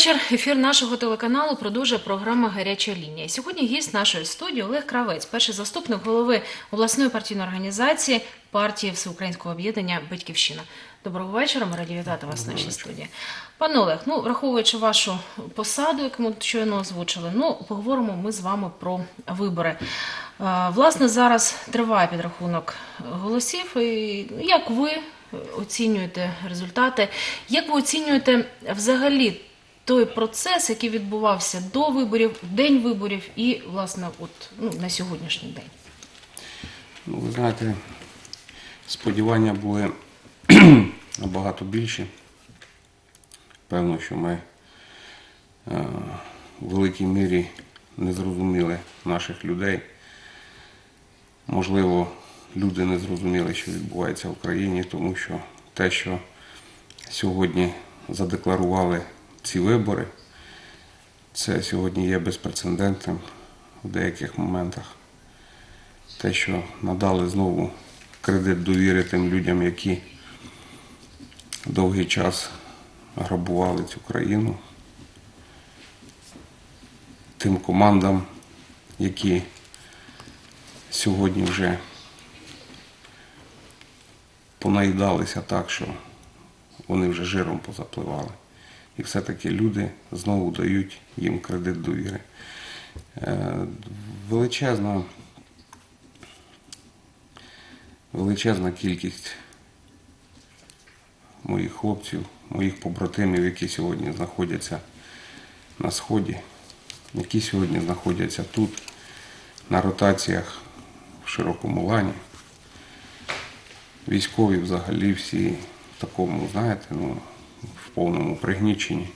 вечір. Ефір нашого телеканалу продовжує програма Гаряча лінія. Сьогодні гість нашої студії Олег Кравець, перший заступник голови обласної партійної організації партії Всеукраїнського об'єднання Батьківщина. Доброго вечора. Ми раді вітати вас в нашій студії. Пане Олег, ну враховуючи вашу посаду, яку ми щойно озвучили, ну поговоримо ми з вами про вибори. Е, Власне, зараз триває підрахунок голосів. І як ви оцінюєте результати? Як ви оцінюєте взагалі той процес, який відбувався до виборів, день виборів і, власне, от ну, на сьогоднішній день? Ну, ви знаєте, сподівання були набагато більші. Певно, що ми е, в великій мірі не зрозуміли наших людей. Можливо, люди не зрозуміли, що відбувається в Україні, тому що те, що сьогодні задекларували ці вибори, це сьогодні є безпрецедентним в деяких моментах те, що надали знову кредит довіри тим людям, які довгий час грабували цю країну, тим командам, які сьогодні вже понаїдалися так, що вони вже жиром позапливали. І все-таки люди знову дають їм кредит довіри. Е, Величезна величезна кількість моїх хлопців, моїх побратимів, які сьогодні знаходяться на Сході, які сьогодні знаходяться тут, на ротаціях в широкому лані. Військові взагалі всі в такому, знаєте, ну, повному пригніченні.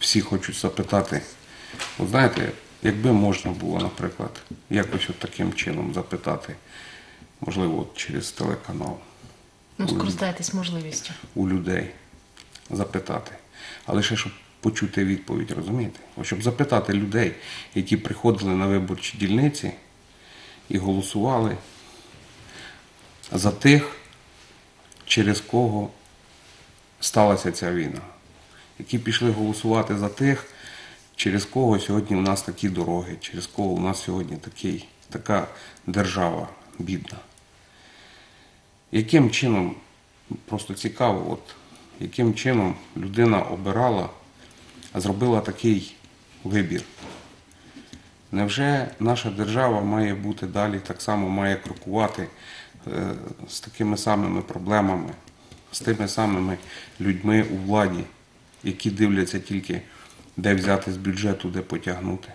Всі хочуть запитати, от знаєте, якби можна було, наприклад, якось от таким чином запитати, можливо, от через телеканал Ну, скористайтесь можливістю. у людей, запитати. Але ще щоб почути відповідь, розумієте? От щоб запитати людей, які приходили на виборчі дільниці і голосували за тих, через кого сталася ця війна, які пішли голосувати за тих, через кого сьогодні у нас такі дороги, через кого у нас сьогодні такий, така держава бідна. Яким чином, просто цікаво, от, яким чином людина обирала, зробила такий вибір? Невже наша держава має бути далі, так само має крокувати з такими самими проблемами, з тими самими людьми у владі, які дивляться тільки, де взяти з бюджету, де потягнути?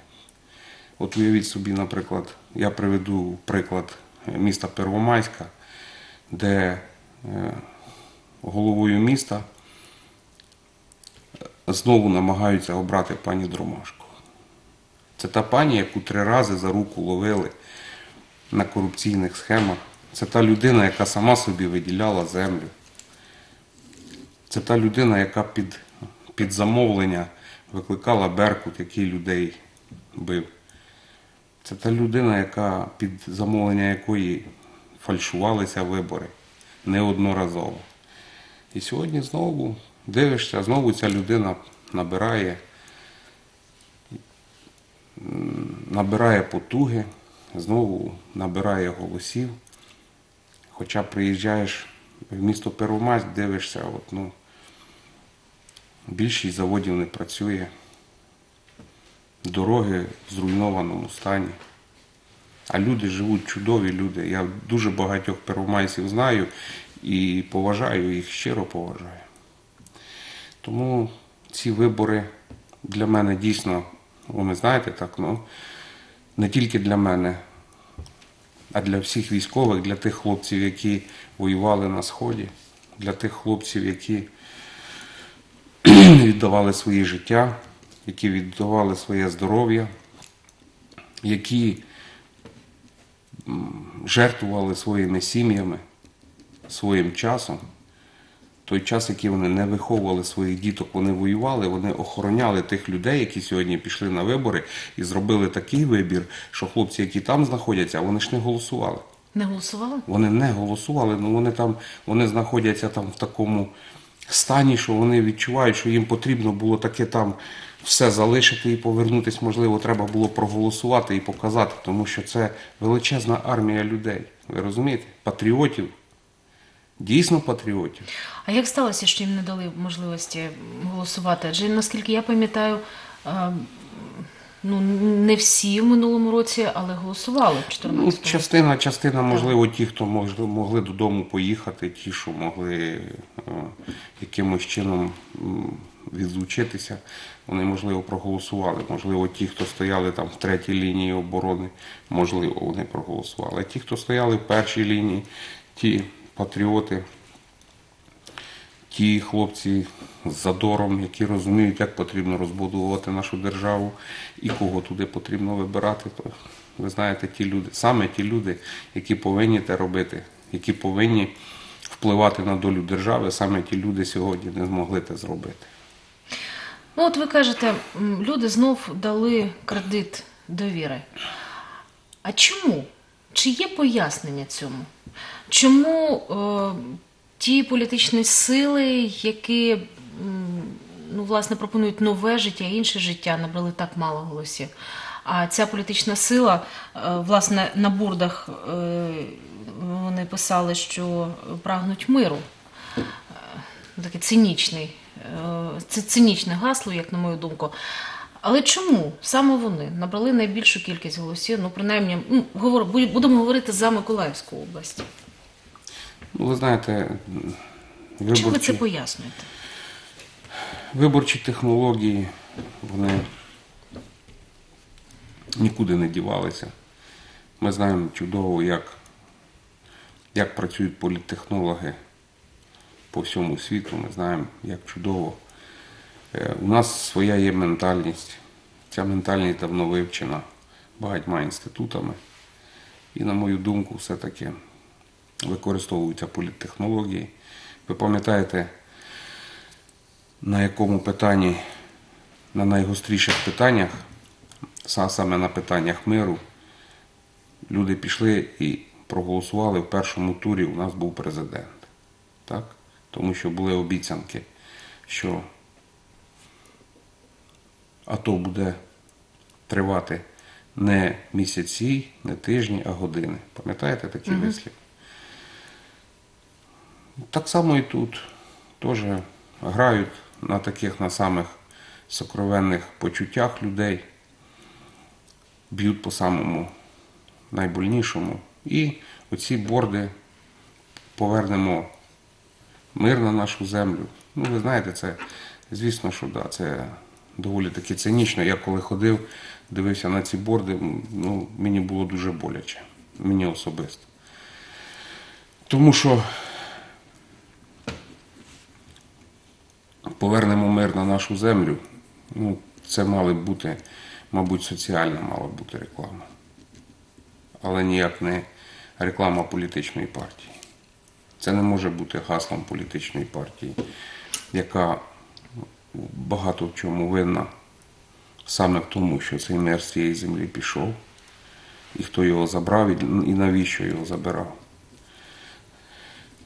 От уявіть собі, наприклад, я приведу приклад міста Первомайська, де е, головою міста знову намагаються обрати пані Дромашко. Це та пані, яку три рази за руку ловили на корупційних схемах. Це та людина, яка сама собі виділяла землю. Це та людина, яка під, під замовлення викликала Беркут, який людей бив. Це та людина, яка під замовлення якої фальшувалися вибори неодноразово. І сьогодні знову дивишся, знову ця людина набирає, набирає потуги, знову набирає голосів. Хоча приїжджаєш в місто Первомайськ, дивишся, от, ну, більшість заводів не працює, дороги в зруйнованому стані. А люди живуть чудові люди. Я дуже багатьох первомайців знаю і поважаю їх, щиро поважаю. Тому ці вибори для мене дійсно, ви знаєте, так, ну, не тільки для мене, а для всіх військових, для тих хлопців, які воювали на Сході, для тих хлопців, які віддавали своє життя, які віддавали своє здоров'я, які жертвували своїми сім'ями, своїм часом. Той час, який вони не виховували своїх діток, вони воювали, вони охороняли тих людей, які сьогодні пішли на вибори і зробили такий вибір, що хлопці, які там знаходяться, вони ж не голосували. Не голосували? Вони не голосували, ну вони там вони знаходяться там в такому стані, що вони відчувають, що їм потрібно було таке там все залишити і повернутися, можливо, треба було проголосувати і показати, тому що це величезна армія людей. Ви розумієте? Патріотів, дійсно патріотів. А як сталося, що їм не дали можливості голосувати? Адже наскільки я пам'ятаю, е, ну не всі в минулому році, але голосували в 14 Ну, частина, частина, можливо, ті, хто могли, могли додому поїхати, ті, що могли е, якимось чином відлучитися, вони, можливо, проголосували. Можливо, ті, хто стояли там в третій лінії оборони, можливо, вони проголосували. А ті, хто стояли в першій лінії, ті патріоти, ті хлопці з задором, які розуміють, як потрібно розбудовувати нашу державу і кого туди потрібно вибирати, то ви знаєте, ті люди, саме ті люди, які повинні те робити, які повинні впливати на долю держави, саме ті люди сьогодні не змогли це зробити. Ну, от ви кажете, люди знов дали кредит довіри. А чому? Чи є пояснення цьому? Чому е, ті політичні сили, які ну, власне пропонують нове життя, інше життя, набрали так мало голосів? А ця політична сила, е, власне, на бурдах е, вони писали, що прагнуть миру таке цинічний, е, це цинічне гасло, як на мою думку. Але чому саме вони набрали найбільшу кількість голосів? Ну, принаймні, ну, говор, будемо говорити за Миколаївську область. Ну, ви знаєте, м, Чим ви це пояснюєте? виборчі технології, вони нікуди не дівалися. Ми знаємо чудово, як, як працюють політтехнологи по всьому світу. Ми знаємо, як чудово. Е, У нас своя є ментальність. Ця ментальність давно вивчена багатьма інститутами. І, на мою думку, все-таки використовуються політтехнології. Ви пам'ятаєте, на якому питанні, на найгостріших питаннях, саме на питаннях миру, люди пішли і проголосували в першому турі. У нас був президент. Так? Тому що були обіцянки, що АТО буде тривати не місяці, не тижні, а години. Пам'ятаєте такий вислів? Так само і тут теж грають на таких на самих сокровенних почуттях людей, б'ють по самому найбольнішому. І оці борди повернемо мир на нашу землю. Ну, ви знаєте, це, звісно, що да, це доволі таки цинічно. Я коли ходив, дивився на ці борди, ну, мені було дуже боляче, мені особисто. Тому що повернемо мир на нашу землю. Ну, це мали бути, мабуть, соціальна мала бути реклама. Але ніяк не реклама політичної партії. Це не може бути гаслом політичної партії, яка багато в чому винна саме в тому, що цей мир з цієї землі пішов, і хто його забрав, і навіщо його забирав.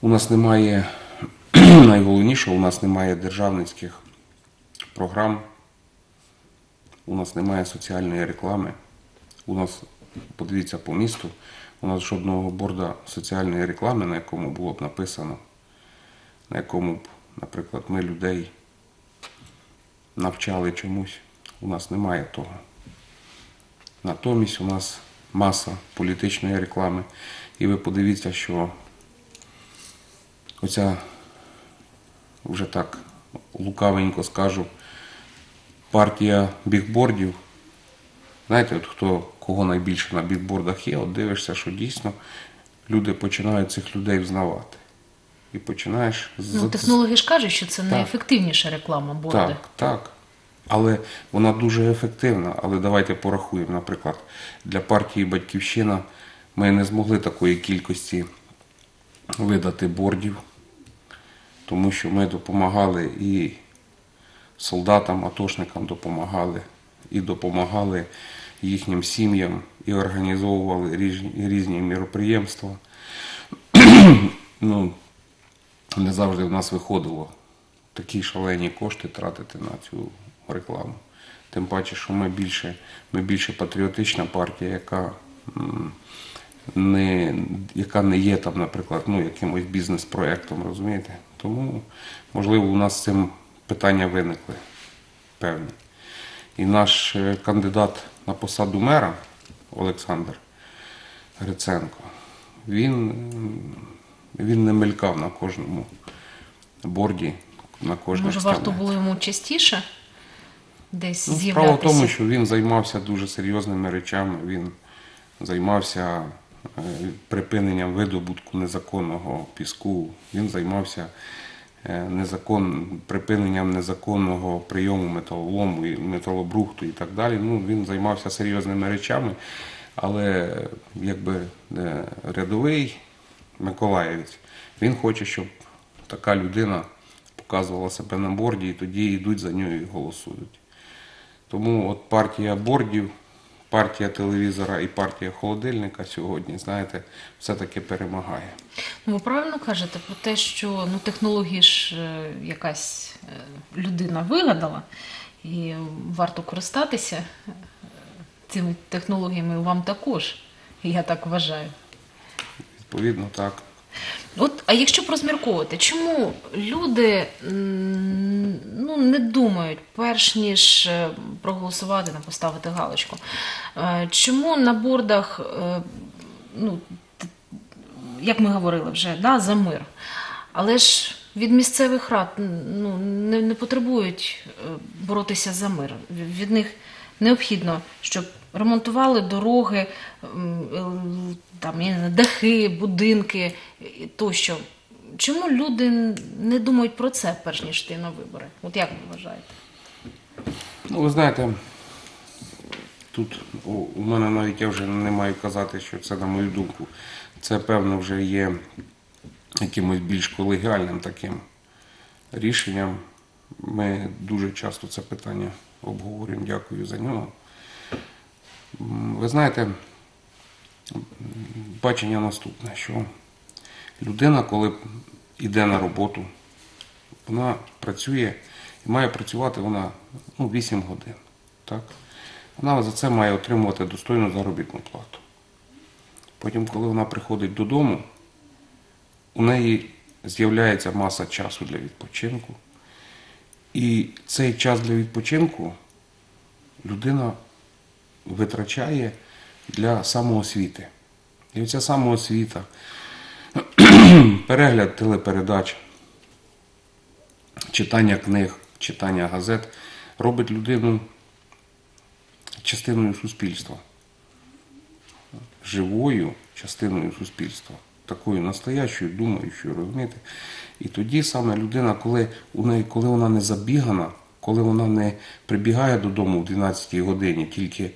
У нас немає, найголовніше, у нас немає державницьких програм, у нас немає соціальної реклами. У нас, подивіться по місту, у нас жодного борда соціальної реклами, на якому було б написано, на якому б, наприклад, ми людей навчали чомусь. У нас немає того. Натомість у нас маса політичної реклами. І ви подивіться, що оця, вже так лукавенько скажу, партія бігбордів. Знаєте, от хто кого найбільше на бігбордах є, от дивишся, що дійсно люди починають цих людей взнавати. І починаєш з Ну, технологи ж кажуть, що це найефективніша реклама борди. так, так. Але вона дуже ефективна. Але давайте порахуємо, наприклад, для партії Батьківщина ми не змогли такої кількості видати бордів, тому що ми допомагали і солдатам, атошникам допомагали, і допомагали їхнім сім'ям, і організовували різні, різні міроприємства. ну, не завжди в нас виходило такі шалені кошти тратити на цю рекламу. Тим паче, що ми більше, ми більше патріотична партія, яка, не, яка не є там, наприклад, ну, якимось бізнес-проєктом, розумієте? Тому, можливо, у нас з цим питання виникли певні. І наш е, кандидат на посаду мера Олександр Гриценко, він, він не мелькав на кожному борді, на кожному Може, варто було йому частіше десь Ну, з'являтися? Справа в тому, що він займався дуже серйозними речами. Він займався е, припиненням видобутку незаконного піску. Він займався е, незакон, припиненням незаконного прийому металолому і металобрухту і так далі. Ну, він займався серйозними речами, але якби е, рядовий Миколаївець, він хоче, щоб така людина показувала себе на борді, і тоді йдуть за нього і голосують. Тому от партія бордів, партія телевізора і партія холодильника сьогодні, знаєте, все-таки перемагає. Ну, ви правильно кажете про те, що ну, технології ж е, якась е, людина вигадала, і варто користатися е, цими технологіями вам також, я так вважаю. Відповідно, так. От, а якщо розмірковувати, чому люди ну, не думають, перш ніж е, проголосувати, там, поставити галочку? Е, Чому на бордах, е, ну, як ми говорили вже, да, за мир, але ж від місцевих рад ну, не, не потребують боротися за мир. Від них необхідно, щоб ремонтували дороги, е, там, дахи, будинки тощо. Чому люди не думають про це, перш ніж йти на вибори? От як ви вважаєте? Ну, ви знаєте, тут у мене навіть я вже не маю казати, що це, на мою думку, це певно вже є якимось більш колегіальним таким рішенням. Ми дуже часто це питання обговорюємо. Дякую за нього. Ви знаєте, бачення наступне, що людина, коли йде на роботу, вона працює і має працювати вона ну, 8 годин. Так? Вона за це має отримувати достойну заробітну плату. Потім, коли вона приходить додому, у неї з'являється маса часу для відпочинку. І цей час для відпочинку людина витрачає для самоосвіти. І оця самоосвіта, перегляд телепередач, читання книг, читання газет робить людину частиною суспільства, живою частиною суспільства, такою настоящою, думаючою, розумієте? І тоді саме людина, коли, у неї, коли вона не забігана, коли вона не прибігає додому в 12 годині, тільки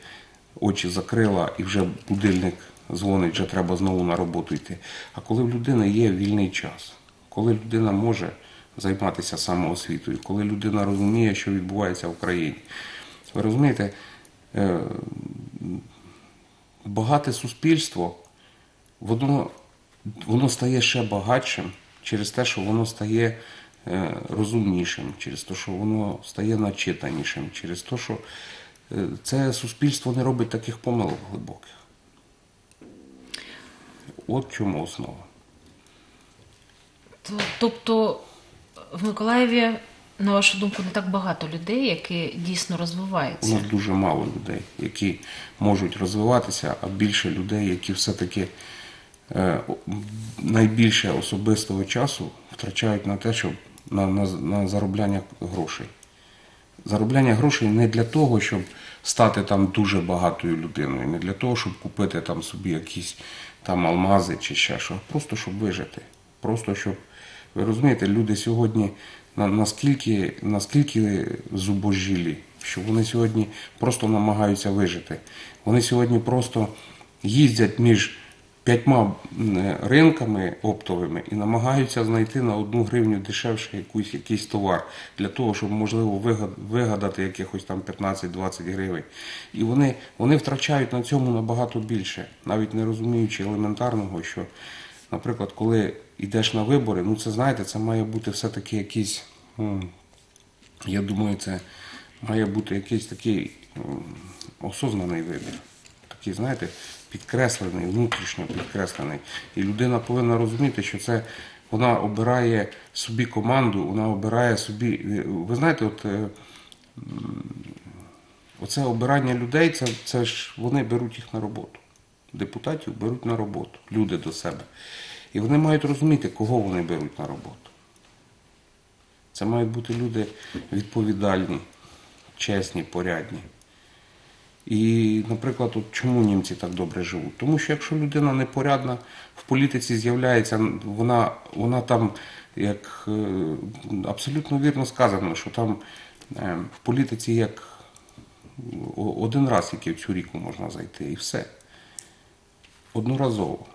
очі закрила і вже будильник дзвонить, вже треба знову на роботу йти. А коли в людини є вільний час, коли людина може займатися самоосвітою, коли людина розуміє, що відбувається в країні. Ви розумієте, е, багате суспільство, воно, воно стає ще багатшим через те, що воно стає розумнішим, через те, що воно стає начитанішим, через те, що е, це суспільство не робить таких помилок глибоких. От чому основа. Тобто в Миколаєві, на вашу думку, не так багато людей, які дійсно розвиваються. У нас дуже мало людей, які можуть розвиватися, а більше людей, які все-таки е, найбільше особистого часу втрачають на те, щоб на, на, на заробляння грошей. Заробляння грошей не для того, щоб стати там дуже багатою людиною, не для того, щоб купити там собі якісь там алмази чи ще що, просто щоб вижити. Просто щоб ви розумієте, люди сьогодні на- наскільки, наскільки зубожілі, що вони сьогодні просто намагаються вижити. Вони сьогодні просто їздять між п'ятьма ринками оптовими і намагаються знайти на одну гривню дешевше якусь, якийсь товар для того, щоб можливо вигадати якихось там 15-20 гривень. І вони, вони втрачають на цьому набагато більше, навіть не розуміючи елементарного, що, наприклад, коли йдеш на вибори, ну це знаєте, це має бути все-таки якийсь я думаю, це має бути якийсь такий осознаний вибір. Такий, знаєте, підкреслений, внутрішньо підкреслений. І людина повинна розуміти, що це вона обирає собі команду, вона обирає собі. Ви знаєте, от. е, Оце обирання людей, це, це ж вони беруть їх на роботу. Депутатів беруть на роботу, люди до себе. І вони мають розуміти, кого вони беруть на роботу. Це мають бути люди відповідальні, чесні, порядні. І, наприклад, от чому німці так добре живуть? Тому що якщо людина непорядна, в політиці з'являється, вона, вона там, як е, абсолютно вірно сказано, що там е, в політиці як один раз тільки в цю ріку можна зайти, і все. Одноразово.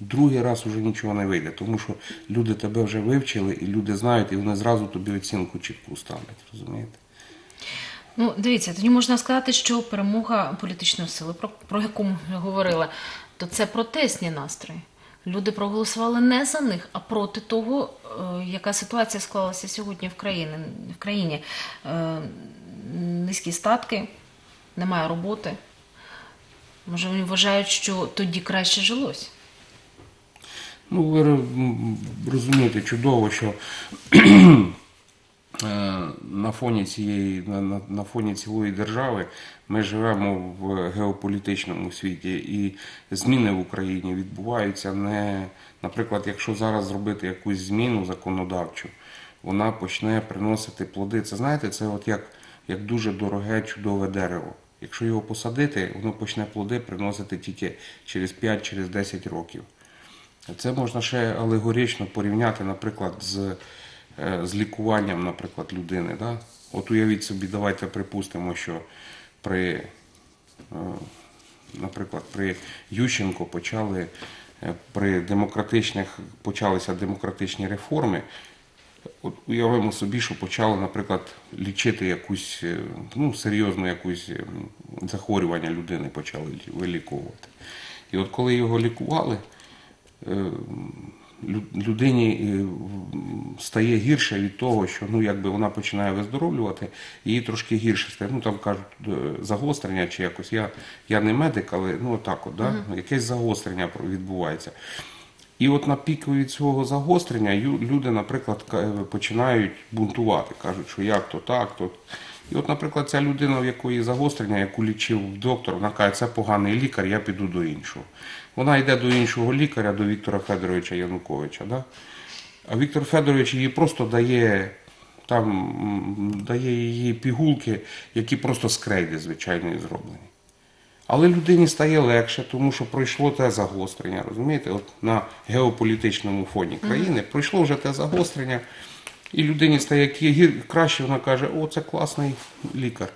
Другий раз уже нічого не вийде, тому що люди тебе вже вивчили, і люди знають, і вони зразу тобі оцінку чітку ставлять, розумієте? Ну, дивіться, тоді можна сказати, що перемога політичної сили, про, про яку ми говорили, то це протестні настрої. Люди проголосували не за них, а проти того, е, яка ситуація склалася сьогодні в країні. В країні. Е, низькі статки, немає роботи. Може, вони вважають, що тоді краще жилось. Ну, ви розумієте чудово, що на фоні цієї, на, на, фоні цілої держави ми живемо в геополітичному світі, і зміни в Україні відбуваються не, наприклад, якщо зараз зробити якусь зміну законодавчу, вона почне приносити плоди. Це знаєте, це от як, як дуже дороге, чудове дерево. Якщо його посадити, воно почне плоди приносити тільки через 5-10 через років. Це можна ще алегорично порівняти, наприклад, з, е, з лікуванням, наприклад, людини. Да? От уявіть собі, давайте припустимо, що при, е, наприклад, при Ющенко почали е, при демократичних почалися демократичні реформи. От уявимо собі, що почали, наприклад, лічити якусь е, ну, серйозну якусь е, захворювання людини почали лі- виліковувати. І от коли його лікували, е, людині е, стає гірше від того, що ну, якби вона починає виздоровлювати, їй трошки гірше стає. Ну там кажуть е, загострення чи якось. Я, я не медик, але ну отак от, да? якесь загострення відбувається. І от на піку від цього загострення люди, наприклад, починають бунтувати, кажуть, що як то так, то. І от, наприклад, ця людина, в якої загострення, яку лічив доктор, вона каже, це поганий лікар, я піду до іншого. Вона йде до іншого лікаря, до Віктора Федоровича Януковича. Да? А Віктор Федорович їй просто дає, там, дає її пігулки, які просто з крейди звичайної зроблені. Але людині стає легше, тому що пройшло те загострення. Розумієте, от на геополітичному фоні країни пройшло вже те загострення, і людині стає краще, вона каже, о, це класний лікар.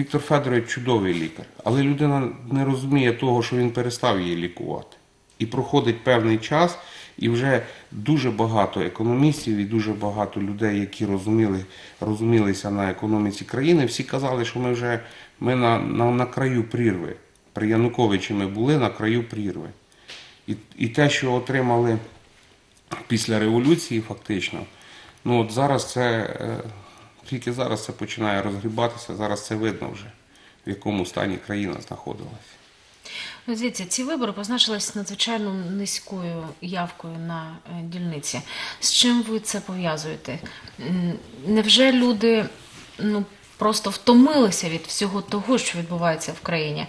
Віктор Федорович чудовий лікар. Але людина не розуміє того, що він перестав її лікувати. І проходить певний час, і вже дуже багато економістів і дуже багато людей, які розуміли, розумілися на економіці країни, всі казали, що ми вже ми на, на, на краю прірви. При Януковичі ми були на краю прірви. І, і те, що отримали після революції, фактично, ну от зараз це е, тільки зараз це починає розгрібатися, зараз це видно вже, в якому стані країна знаходилася. Ну, Дивіться, ці вибори позначились надзвичайно низькою явкою на е, дільниці. З чим ви це пов'язуєте? Невже люди ну, просто втомилися від всього того, що відбувається в країні?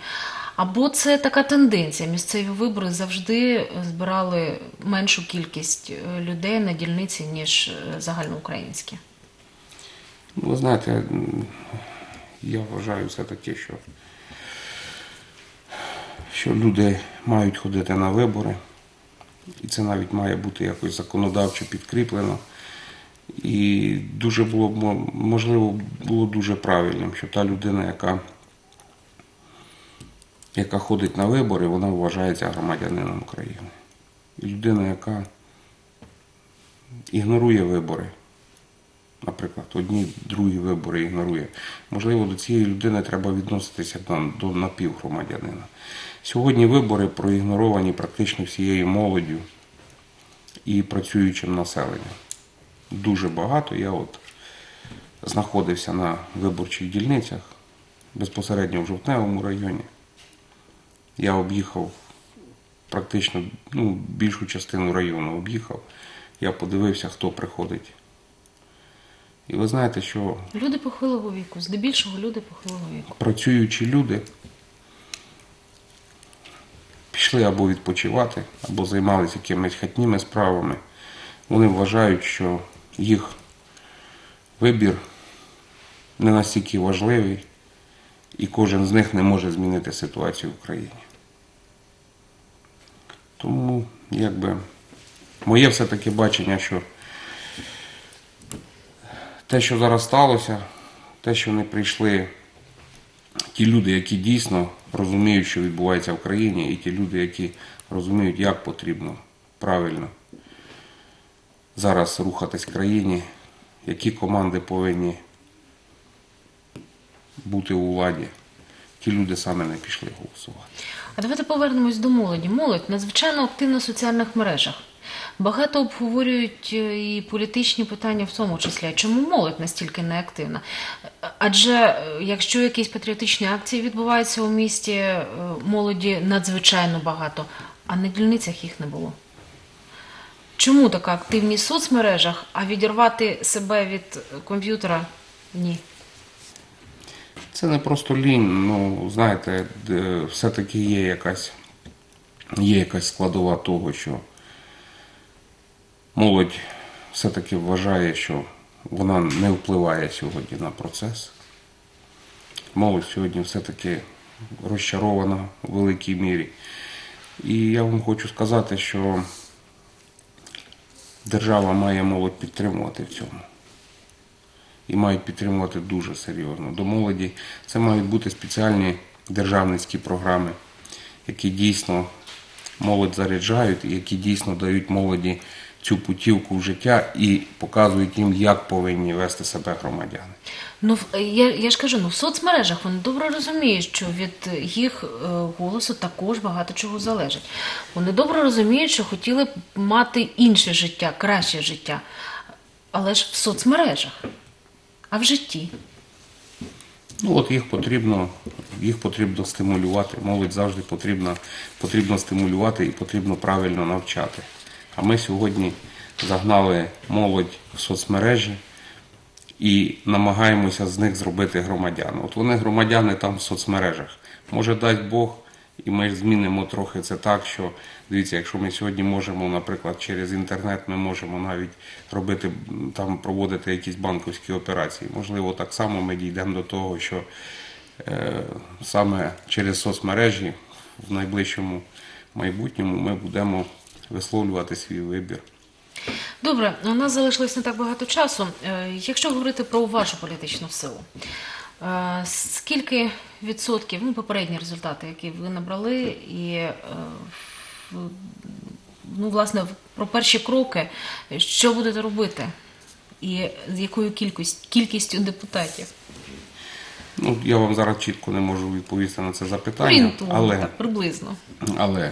Або це така тенденція? Місцеві вибори завжди збирали меншу кількість е, людей на дільниці, ніж е, загальноукраїнські? Ну, ви знаєте, я вважаю все-таки, що, що люди мають ходити на вибори, і це навіть має бути якось законодавчо підкріплено. І дуже було б можливо було дуже правильним, що та людина, яка, яка ходить на вибори, вона вважається громадянином України. І людина, яка ігнорує вибори, наприклад, одні другі вибори ігнорує. Можливо, до цієї людини треба відноситися до, напівгромадянина. Сьогодні вибори проігноровані практично всією молоддю і працюючим населенням. дуже багато. Я от знаходився на виборчих дільницях безпосередньо в Жовтневому районі. Я об'їхав практично ну, більшу частину району об'їхав. Я подивився, хто приходить. І ви знаєте, що Люди похилого віку, здебільшого люди похилого віку. працюючі люди пішли або відпочивати, або займалися якимись хатніми справами. Вони вважають, що їх вибір не настільки важливий, і кожен з них не може змінити ситуацію в країні. Тому, якби, моє все-таки бачення, що те, що зараз сталося, те, що вони прийшли ті люди, які дійсно розуміють, що відбувається в країні, і ті люди, які розуміють, як потрібно правильно зараз рухатись в країні, які команди повинні бути у владі, ті люди саме не пішли голосувати. А давайте повернемось до молоді. Молодь надзвичайно активна в соціальних мережах. Багато обговорюють е, і політичні питання в тому числі. Чому молодь настільки неактивна? Адже е, якщо якісь патріотичні акції відбуваються у місті, е, молоді надзвичайно багато, а на дільницях їх не було. Чому така активність в соцмережах, а відірвати себе від комп'ютера ні? Це не просто лінь, ну знаєте, все-таки є якась, є якась складова того, що молодь все-таки вважає, що вона не впливає сьогодні на процес. Молодь сьогодні все-таки розчарована в великій мірі. І я вам хочу сказати, що держава має молодь підтримувати в цьому і мають підтримувати дуже серйозно. До молоді це мають бути спеціальні державницькі програми, які дійсно молодь заряджають, і які дійсно дають молоді цю путівку в життя і показують їм, як повинні вести себе громадяни. Ну я, я ж кажу, ну в соцмережах вони добре розуміють, що від їх е, голосу також багато чого залежить. Вони добре розуміють, що хотіли б мати інше життя, краще життя, але ж в соцмережах, а в житті. Ну от їх потрібно, їх потрібно стимулювати. Молодь завжди потрібно, потрібно стимулювати і потрібно правильно навчати. А ми сьогодні загнали молодь в соцмережі і намагаємося з них зробити громадян. От вони громадяни там в соцмережах. Може дасть Бог, і ми змінимо трохи це так, що дивіться, якщо ми сьогодні можемо, наприклад, через інтернет ми можемо навіть робити там проводити якісь банківські операції. Можливо, так само ми дійдемо до того, що е, саме через соцмережі в найближчому майбутньому ми будемо висловлювати свій вибір. Добре, у нас залишилось не так багато часу. Е, Якщо говорити про вашу політичну силу, е, скільки відсотків, ну, попередні результати, які ви набрали, і е, ну, власне, про перші кроки, що будете робити? І з якою кількість, кількістю депутатів? Ну, я вам зараз чітко не можу відповісти на це запитання, Орієнтовно, але так, приблизно. Але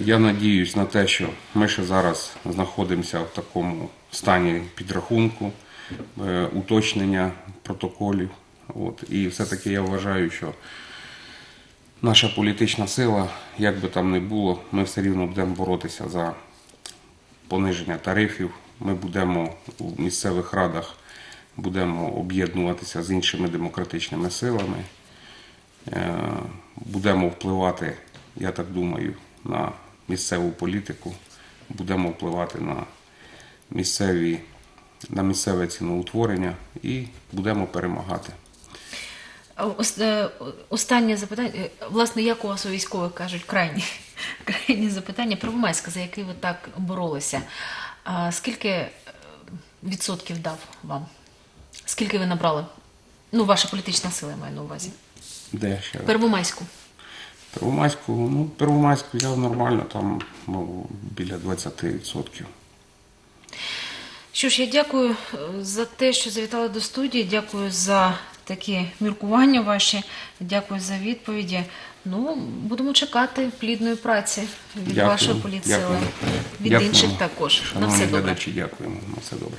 я надіюсь на те, що ми ще зараз знаходимося в такому стані підрахунку, е, уточнення протоколів. От. І все-таки я вважаю, що наша політична сила, як би там не було, ми все рівно будемо боротися за пониження тарифів. Ми будемо у місцевих радах будемо об'єднуватися з іншими демократичними силами. Е, будемо впливати, я так думаю, на місцеву політику, будемо впливати на місцеві, на місцеве ціноутворення і будемо перемагати. Е, Останнє запитання. Е, Власне, як у вас у військових кажуть, крайні, крайні запитання. Первомайська, за який ви так боролися. Скільки е, відсотків дав вам? Скільки ви набрали? Ну, ваша політична сила я маю на увазі. Де ще? Первомайську. Первомайську, ну, Первомайську взяв нормально, там ну, біля 20%. Що ж, я дякую е, за те, що завітали до студії. Дякую за такі міркування ваші. Дякую за відповіді. Ну, будемо чекати плідної праці від Дякую. вашої Дякую. від Дякуємо. інших також. На Шановні все добре. глядачі, дякуємо. На все добре.